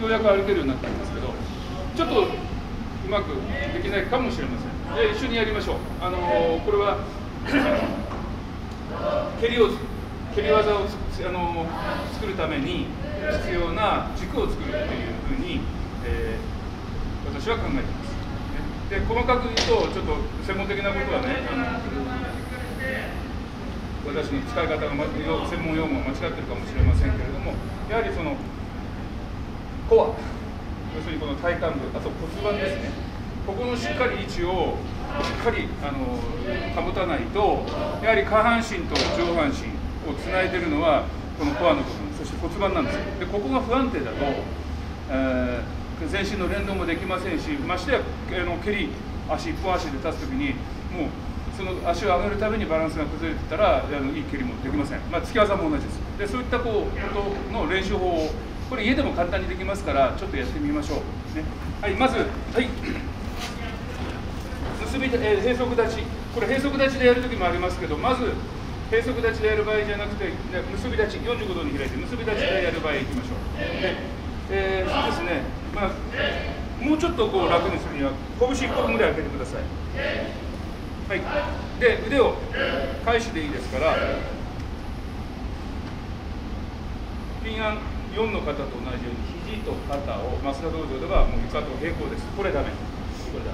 ようやく歩けるようになったんですけどちょっとうまくできないかもしれません。で一緒にやりましょう。あのこれは 蹴りを蹴り技をあの作るために必要な軸を作るというふうに、えー、私は考えています。で細かく言うとちょっと専門的なことはねあの私の使い方が専門用語が間違ってるかもしれませんけれどもやはりそのコア要するにこの体幹部あと骨盤ですね。ここのしっかり位置をしっかりあの保たないとやはり下半身と上半身をつないでるのはこのコアの部分そして骨盤なんですよ。でここが不安定だと、えー、全身の連動もできませんしましてやあの蹴り足一本足で立つ時にもうその足を上げるためにバランスが崩れてたらあのいい蹴りもできません、まあ、突き技も同じです。でそういったこうことの練習法をこれ家でも簡単にできますからちょっとやってみましょう、ね、はいまずはい。結び、えー、閉塞立ち。これ閉塞立ちでやる時もありますけどまず閉塞立ちでやる場合じゃなくて結び立ち。45度に開いて結び立ちでやる場合いきましょう。で、えー、そうですね。まあもうちょっとこう楽にするには拳1個ぐらい開けてください。はい。で腕を返しでいいですからピンアン。4の方と同じように肘と肩を増田道場ではもう床と平行ですこれダメこれだ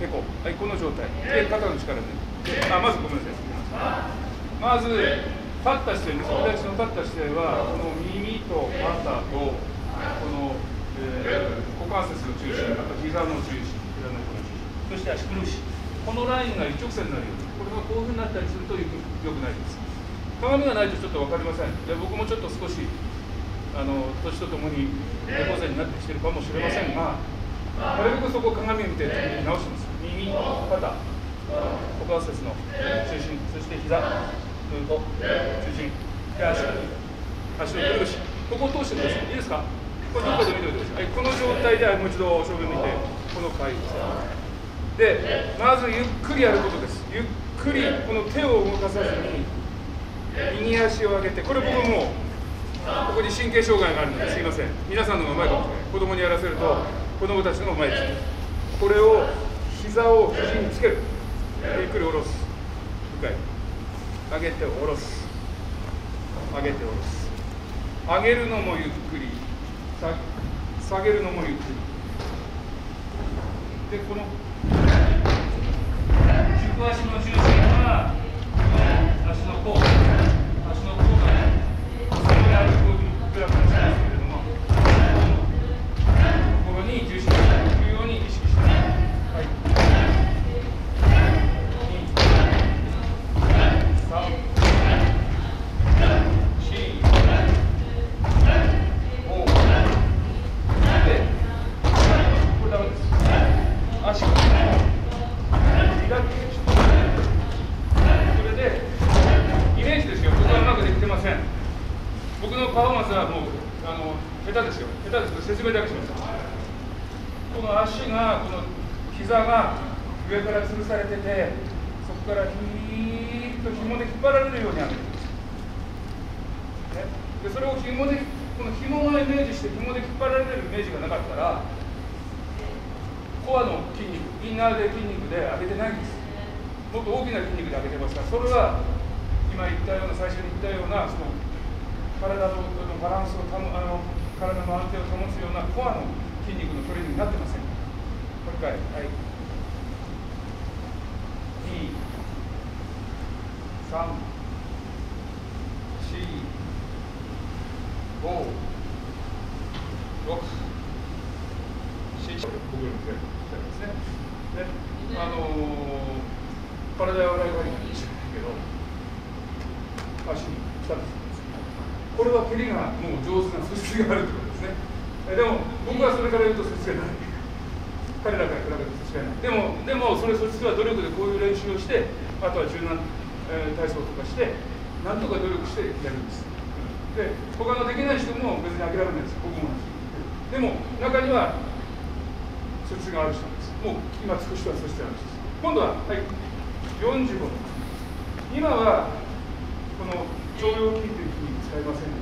平行はいこの状態で肩の力であまずごめんなさいまず立った姿勢です左足の立った姿勢はこの耳と肩とこの、えー、股関節の中心あと膝の中心膝のこの中心そして足くるしこのラインが一直線になるようにこれがこういうふうになったりするとよくよくないです鏡がないとちょっと分かりません。で僕もちょっと少しあの年とともに猫背になってきてるかもしれませんがなるべくそこ鏡見て直してます。耳肩股関節の中心そして膝うんと中心で足足のくるぶしここを通してください。いいですか？これどっかで見ておいてください、はい、この状態でもう一度正面見てこの回でまずゆっくりやることです。ゆっくりこの手を動かさずに右足を上げてこれ僕もここに神経障害があるのですいません。皆さんの方がうまいかもしれない。子供にやらせると子供たちの方がうまいですこれを膝を肘につける。ゆっくり下ろす。深い上げて下ろす。上げて下ろす。上げるのもゆっくり。下げるのもゆっくり。でこの軸足の中心は足の甲足の甲がねそこにあるこういうグラフにします下手ですよ。下手です。けど説明だけします。この足がこの膝が上から吊るされててそこからヒーッと紐で引っ張られるように上げてください、ね、でそれを紐でこの紐がイメージして紐で引っ張られるイメージがなかったらコアの筋肉インナーで筋肉で上げてないんです。もっと大きな筋肉で上げてますからそれは今言ったような最初に言ったようなその体のバランスを保あの体の安定を保つようなコアの筋肉のトレーニングになってません。もう一回はい。2 3 4 5 6 7僕のですね。であのー、体を洗いがいいかもしれないけど足に来たんですこれは蹴りがもう上手な素質があるということですね。でも僕はそれから言うと素質がない。彼らから比べると素質がない。でもでもそれ素質は努力でこういう練習をしてあとは柔軟、えー、体操とかしてなんとか努力してやるんです。で他のできない人も別に諦めないです。僕もでも中には素質がある人です。もう今少しは素質がある人です。今度ははい。45今はこの腸腰筋という筋肉使いませんで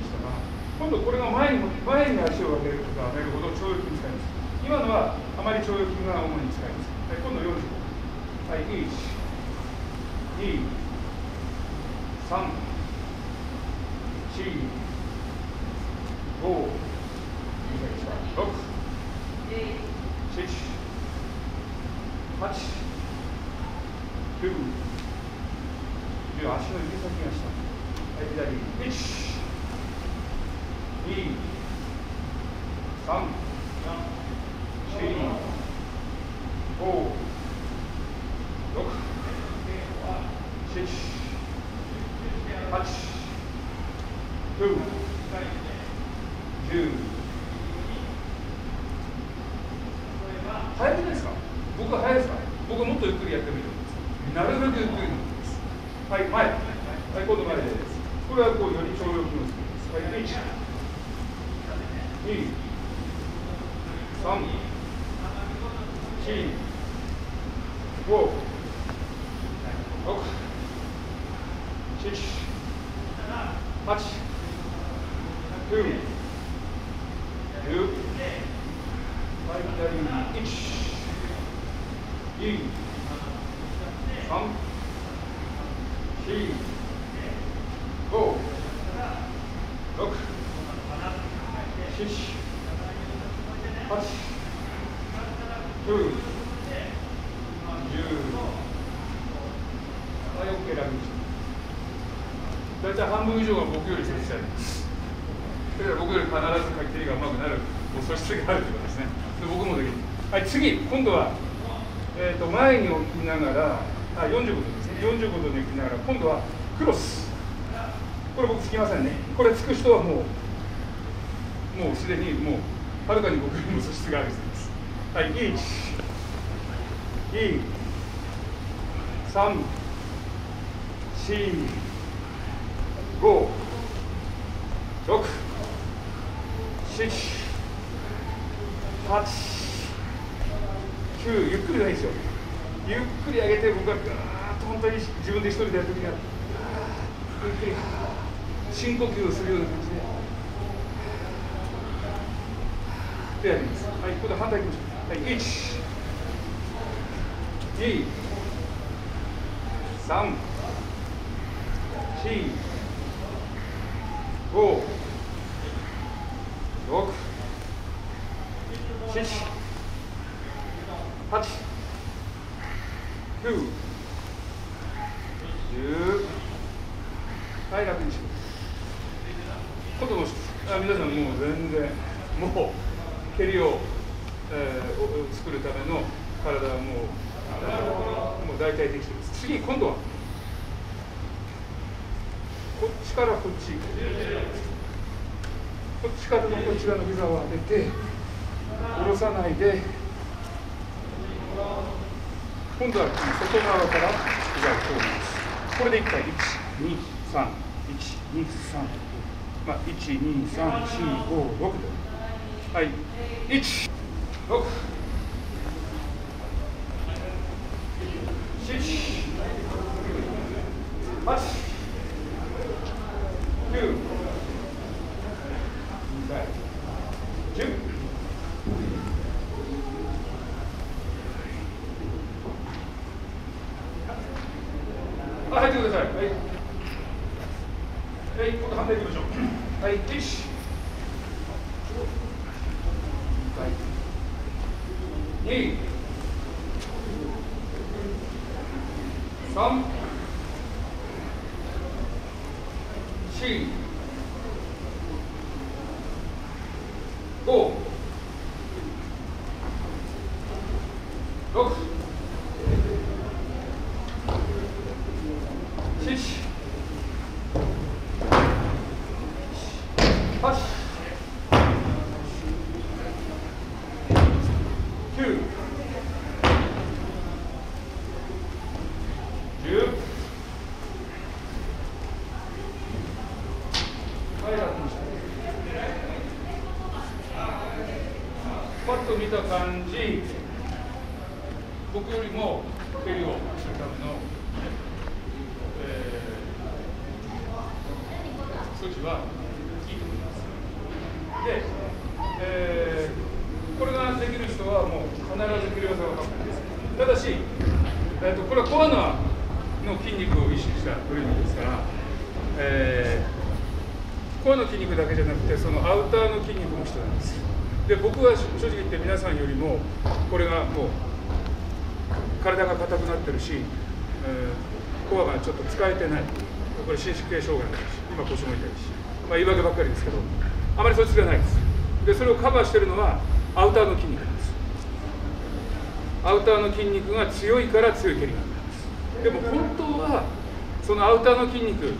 したが今度これが前に前に足を上げるとか上げるほど腸腰筋使います。今のはあまり腸腰筋が主に使います。はい今度45はい1 Whoa. 大体半分以上が僕より小さい。だから僕より必ず書き手がうまくなる。素質があるということですね。で僕もできる。はい次。今度は、えー、と前に置きながらあ45度ですね。45度に置きながら今度はクロス。これ僕つきませんね。これつく人はもうもうすでにもうはるかに僕よりも素質がある人です。はい1 2 9ゆっくりないですよ。ゆっくり上げて僕がガーッと本当に自分で一人でやるときにはゆっくり深呼吸をするような感じででやります。はい今度反対いきましょう。はい。1 G сам G Go Dog Чич 大体できてます。次今度は。こっちからこっち。こっちからのこち側の膝を当てて下ろさないで。今度は外側から膝を通ります。これで一回1 2 3 1 2 3まあ1 2 3 4 5 6で。はい。1 6 7 8 9 10あ入ってくださいはいはい今度反対いきましょうはい1はい2 3 4 5 6 7 8 9 10はい楽にしてパッと見た感じ。僕よりも蹴りをするための、えー、措置はいいと思います。で、えー、これができる人はもう必ず切り技がかかるんです。ただし、えーと、これはコアナの筋肉を意識したトレーニングですから、えー、コアの筋肉だけじゃなくてそのアウターの筋肉も必要なんです。で僕は正直言って皆さんよりもこれがもう体が硬くなってるし、えー、コアがちょっと使えてない。これ伸縮系障害もあるし今腰も痛いし、まあ、言い訳ばっかりですけどあまりそっちがないです。でそれをカバーしてるのはアウターの筋肉です。アウターの筋肉が強いから強い蹴りがあるんです。でも本当はそのアウターの筋肉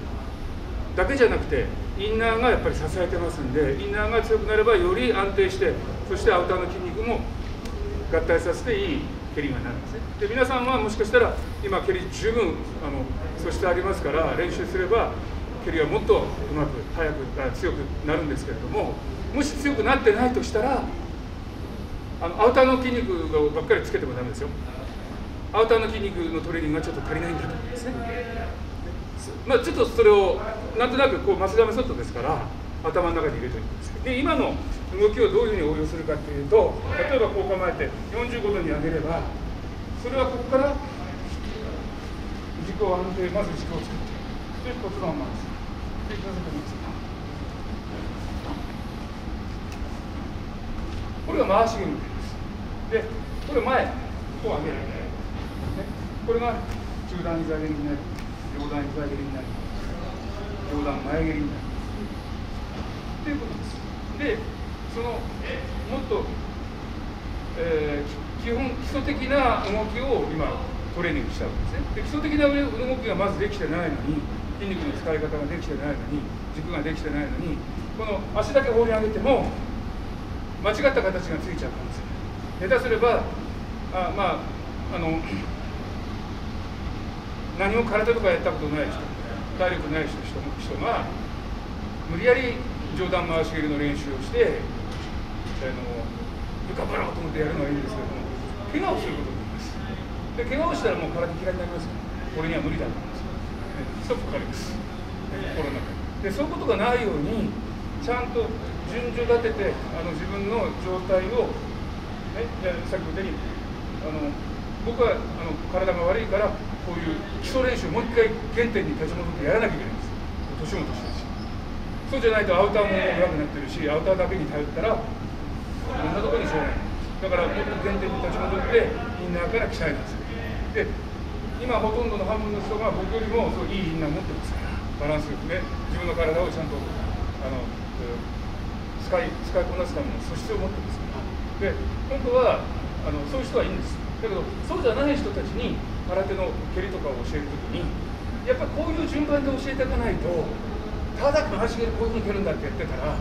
だけじゃなくてインナーがやっぱり支えてますんでインナーが強くなればより安定してそしてアウターの筋肉も合体させていい蹴りがなるんですね。で皆さんはもしかしたら今蹴り十分あの素質ありますから練習すれば蹴りはもっとうまく速く強くなるんですけれどももし強くなってないとしたらあのアウターの筋肉ばっかりつけてもダメですよ。アウターの筋肉のトレーニングがちょっと足りないんだと思うんですね。まあちょっとそれをなんとなくこうマスダメソットですから頭の中に入れておいてください。で今の動きをどういうふうに応用するかっていうと例えばこう構えて45度に上げればそれはここから軸を安定まず軸を作ってで骨盤を回す。で風かます。これが回し蹴りです。でこれ前こう上げる、ね、これが中段膝蹴りになる。両段膝蹴りになる両段前蹴りになるということですでそのもっと、えー、基本基礎的な動きを今トレーニングしたわけですね。で基礎的な動きがまずできてないのに筋肉の使い方ができてないのに軸ができてないのにこの足だけ放り上げても間違った形がついちゃうかもしれない下手すればあまああの何も空手とかやったことない人体力ない人人が無理やり上段回し蹴りの練習をしてあの頑張ろうと思ってやるのはいいんですけども怪我をすることになります。で怪我をしたらもう体嫌いになりますからこれには無理だと思います。ストップかかります。心の中で。そういうことがないようにちゃんと順序立ててあの自分の状態を、ね、さっき言ったようにあの僕はあの体が悪いからこういう基礎練習もう一回原点に立ち戻ってやらなきゃいけないんです。年も年だし。そうじゃないとアウターも弱くなってるしアウターだけに頼ったらいろんなところにしょうがない。だからもっと原点に立ち戻ってインナーから鍛えたんです。で今ほとんどの半分の人が僕よりもそういいインナー持ってますから。バランスよくね。自分の体をちゃんとあの使い使いこなすための素質を持ってますから。で本当はあのそういう人はいいんです。だけどそうじゃない人たちに空手の蹴りとかを教えるときにやっぱこういう順番で教えていかないとただ回し蹴りこういうふうに蹴るんだってやってたら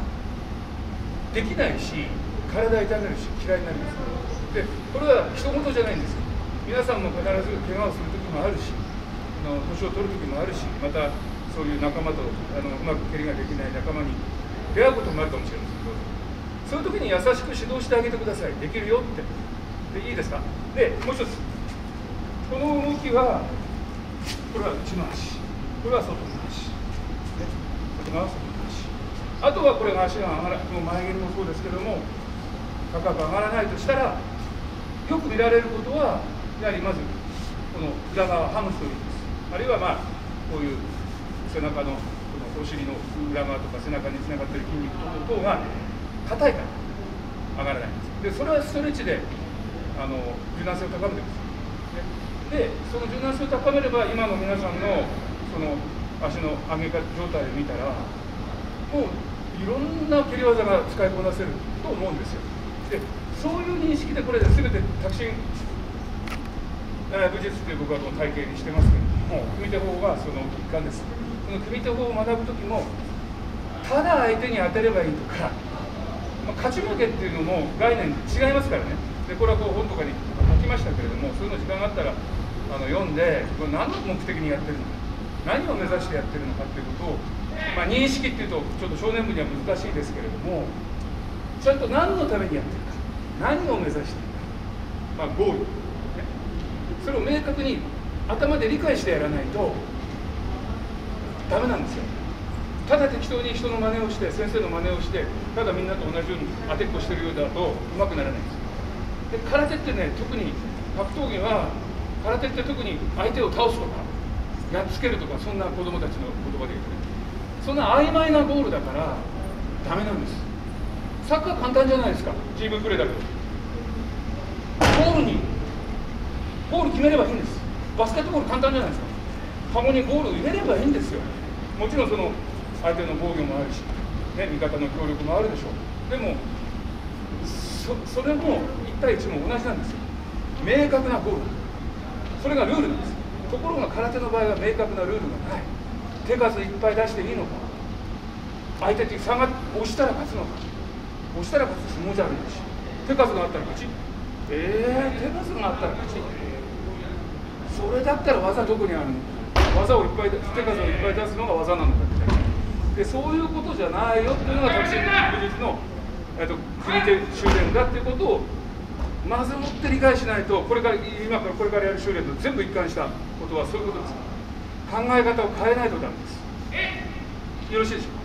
できないし体痛めるし嫌いになりますでこれは人事じゃないんですよ。皆さんも必ず怪我をする時もあるし年を取る時もあるしまたそういう仲間とあのうまく蹴りができない仲間に出会うこともあるかもしれません。けどそういう時に優しく指導してあげてください。できるよって。でいいですか？でもう一つ。この動きはこれは内回し。これは外回し、ね、外側外回し。あとはこれが足が上がらもう前蹴りもそうですけども高く上がらないとしたらよく見られることはやはりまずこの裏側ハムストリングスあるいはまあこういう背中のこのお尻の裏側とか背中につながってる筋肉等々が硬いから上がらないんです。でそれはストレッチであの柔軟性を高めてます。でその柔軟性を高めれば今の皆さんのその足の上げ方状態を見たらもういろんな蹴り技が使いこなせると思うんですよ。でそういう認識でこれ全てタクシン武術という僕はこの体系にしてますけれども組手法はその一環です。その組手法を学ぶ時もただ相手に当てればいいとか、まあ、勝ち負けっていうのも概念違いますからね。でこれはこう本とかに書きましたけれどもそういうの時間があったらあの読んでこれ何の目的にやってるの？か何を目指してやってるのかっていうことを、まあ、認識っていうとちょっと少年部には難しいですけれどもちゃんと何のためにやってるか？何を目指してるか、まあ、ゴールそれを明確に頭で理解してやらないとダメなんですよ。ただ適当に人の真似をして先生の真似をしてただみんなと同じように当てっこしてるようだとうまくならないんですで空手ってね特に格闘技は空手って特に相手を倒すとかやっつけるとかそんな子供たちの言葉で言うとね。そんな曖昧なゴールだからダメなんです。サッカー簡単じゃないですか。チームプレーだけど。ゴールにゴール決めればいいんです。バスケットボール簡単じゃないですか。カゴにゴールを入れればいいんですよ。もちろんその相手の防御もあるし、ね、味方の協力もあるでしょう。でもそそれも1対1も同じなんですよ。明確なゴール。それがルールなんです。ところが空手の場合は明確なルールがない。手数いっぱい出していいのか。相手に差が押したら勝つのか。押したら勝つ相撲じゃあるし。手数があったら勝ち。えー、手数があったら勝ち。それだったら技どこにあるの？技をいっぱい手数をいっぱい出すのが技なのかみたいなでそういうことじゃないよっていうのがタクシー技術の、えっと、国手修練だっていうことをまずもって理解しないとこれから今からこれからやる修練と全部一貫したことはそういうことです。考え方を変えないとダメです。よろしいでしょうか？